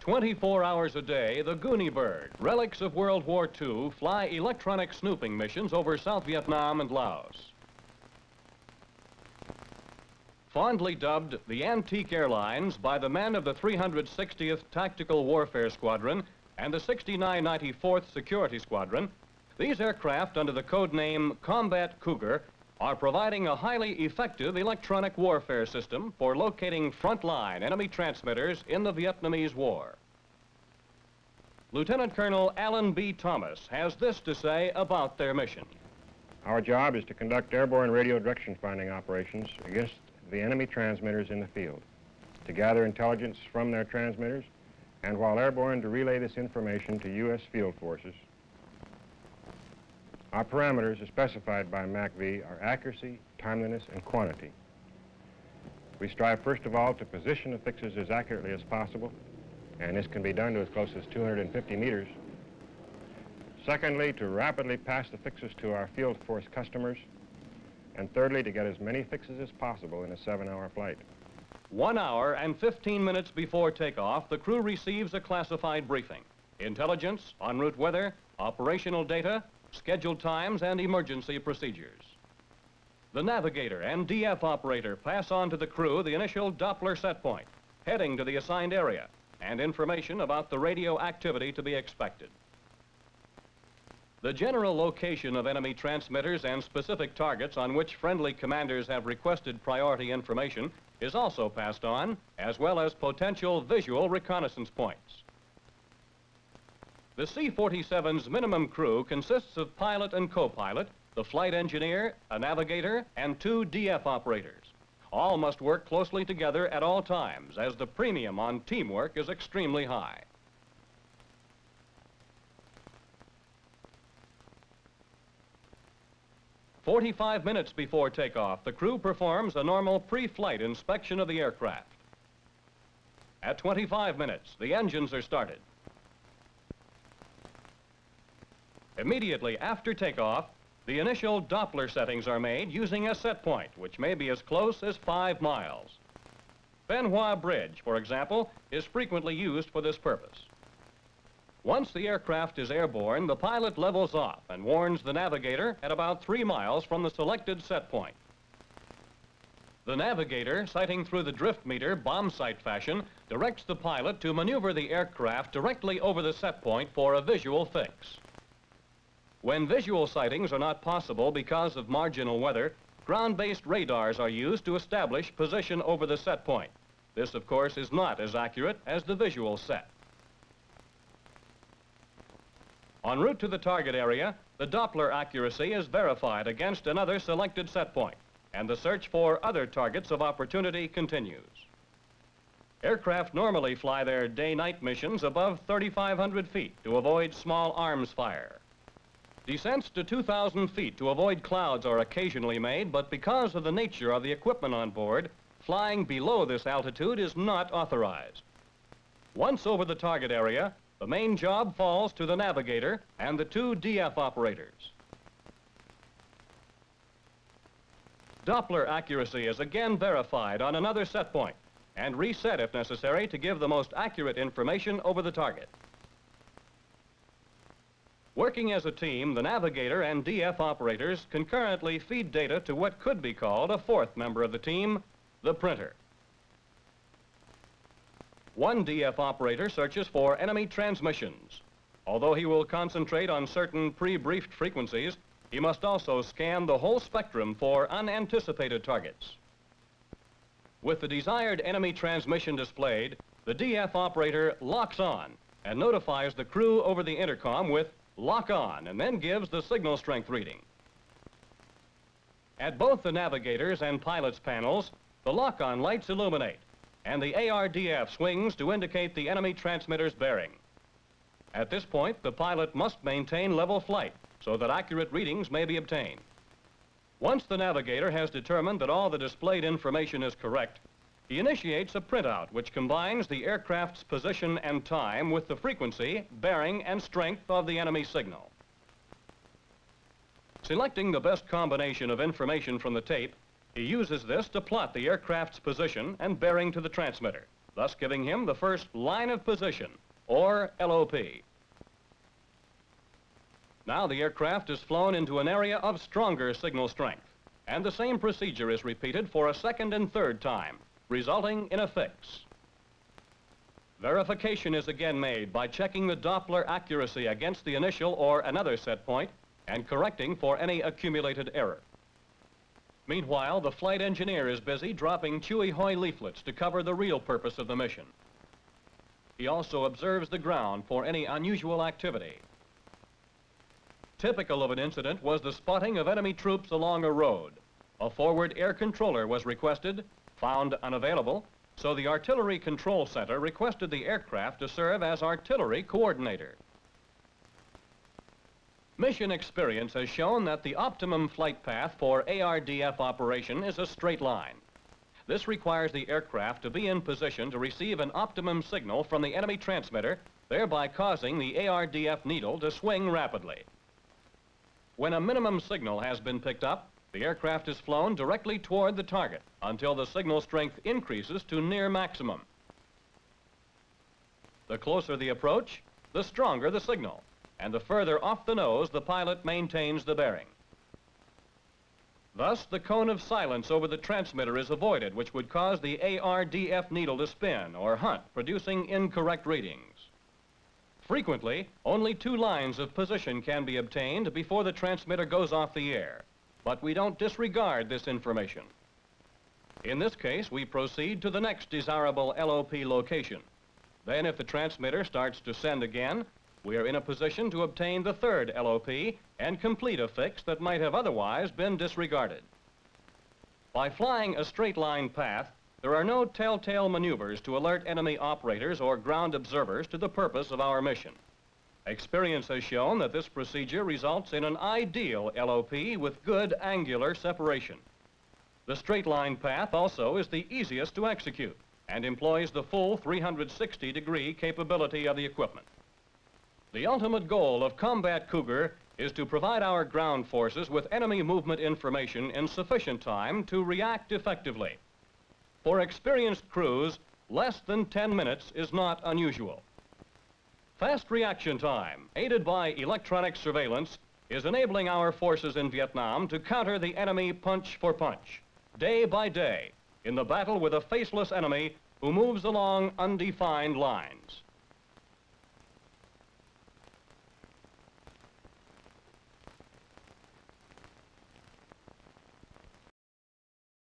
24 hours a day, the Gooney Bird, relics of World War II, fly electronic snooping missions over South Vietnam and Laos. Fondly dubbed the Antique Airlines by the men of the 360th Tactical Warfare Squadron and the 6994th Security Squadron, these aircraft under the code name Combat Cougar are providing a highly effective electronic warfare system for locating frontline enemy transmitters in the Vietnamese War. Lieutenant Colonel Alan B. Thomas has this to say about their mission. Our job is to conduct airborne radio direction finding operations against the enemy transmitters in the field, to gather intelligence from their transmitters, and while airborne, to relay this information to U.S. field forces our parameters as specified by MACV are accuracy, timeliness, and quantity. We strive first of all to position the fixes as accurately as possible, and this can be done to as close as 250 meters. Secondly, to rapidly pass the fixes to our field force customers, and thirdly, to get as many fixes as possible in a seven-hour flight. One hour and 15 minutes before takeoff, the crew receives a classified briefing. Intelligence, en route weather, operational data, scheduled times, and emergency procedures. The navigator and DF operator pass on to the crew the initial Doppler set point, heading to the assigned area, and information about the radio activity to be expected. The general location of enemy transmitters and specific targets on which friendly commanders have requested priority information is also passed on, as well as potential visual reconnaissance points. The C-47's minimum crew consists of pilot and co-pilot, the flight engineer, a navigator, and two DF operators. All must work closely together at all times, as the premium on teamwork is extremely high. Forty-five minutes before takeoff, the crew performs a normal pre-flight inspection of the aircraft. At 25 minutes, the engines are started. Immediately after takeoff, the initial Doppler settings are made using a set point, which may be as close as five miles. Bien Hoa Bridge, for example, is frequently used for this purpose. Once the aircraft is airborne, the pilot levels off and warns the navigator at about three miles from the selected set point. The navigator, sighting through the drift meter bomb sight fashion, directs the pilot to maneuver the aircraft directly over the set point for a visual fix. When visual sightings are not possible because of marginal weather, ground-based radars are used to establish position over the set point. This, of course, is not as accurate as the visual set. En route to the target area, the Doppler accuracy is verified against another selected set point, and the search for other targets of opportunity continues. Aircraft normally fly their day-night missions above 3,500 feet to avoid small arms fire. Descents to 2,000 feet to avoid clouds are occasionally made, but because of the nature of the equipment on board, flying below this altitude is not authorized. Once over the target area, the main job falls to the navigator and the two DF operators. Doppler accuracy is again verified on another set point and reset if necessary to give the most accurate information over the target. Working as a team, the navigator and DF operators concurrently feed data to what could be called a fourth member of the team, the printer. One DF operator searches for enemy transmissions. Although he will concentrate on certain pre-briefed frequencies, he must also scan the whole spectrum for unanticipated targets. With the desired enemy transmission displayed, the DF operator locks on and notifies the crew over the intercom with lock on, and then gives the signal strength reading. At both the navigators and pilot's panels, the lock-on lights illuminate, and the ARDF swings to indicate the enemy transmitter's bearing. At this point, the pilot must maintain level flight so that accurate readings may be obtained. Once the navigator has determined that all the displayed information is correct, he initiates a printout which combines the aircraft's position and time with the frequency, bearing, and strength of the enemy signal. Selecting the best combination of information from the tape, he uses this to plot the aircraft's position and bearing to the transmitter, thus giving him the first line of position, or LOP. Now the aircraft is flown into an area of stronger signal strength, and the same procedure is repeated for a second and third time, resulting in a fix. Verification is again made by checking the Doppler accuracy against the initial or another set point and correcting for any accumulated error. Meanwhile, the flight engineer is busy dropping Chieu Hoi leaflets to cover the real purpose of the mission. He also observes the ground for any unusual activity. Typical of an incident was the spotting of enemy troops along a road. A forward air controller was requested, found unavailable, so the Artillery Control Center requested the aircraft to serve as artillery coordinator. Mission experience has shown that the optimum flight path for ARDF operation is a straight line. This requires the aircraft to be in position to receive an optimum signal from the enemy transmitter, thereby causing the ARDF needle to swing rapidly. When a minimum signal has been picked up, the aircraft is flown directly toward the target until the signal strength increases to near maximum. The closer the approach, the stronger the signal, and the further off the nose the pilot maintains the bearing. Thus, the cone of silence over the transmitter is avoided, which would cause the ARDF needle to spin or hunt, producing incorrect readings. Frequently, only two lines of position can be obtained before the transmitter goes off the air, but we don't disregard this information. In this case, we proceed to the next desirable LOP location. Then, if the transmitter starts to send again, we are in a position to obtain the third LOP and complete a fix that might have otherwise been disregarded. By flying a straight line path, there are no telltale maneuvers to alert enemy operators or ground observers to the purpose of our mission. Experience has shown that this procedure results in an ideal LOP with good angular separation. The straight line path also is the easiest to execute and employs the full 360 degree capability of the equipment. The ultimate goal of Combat Cougar is to provide our ground forces with enemy movement information in sufficient time to react effectively. For experienced crews, less than 10 minutes is not unusual. Fast reaction time, aided by electronic surveillance, is enabling our forces in Vietnam to counter the enemy punch for punch, day by day, in the battle with a faceless enemy who moves along undefined lines.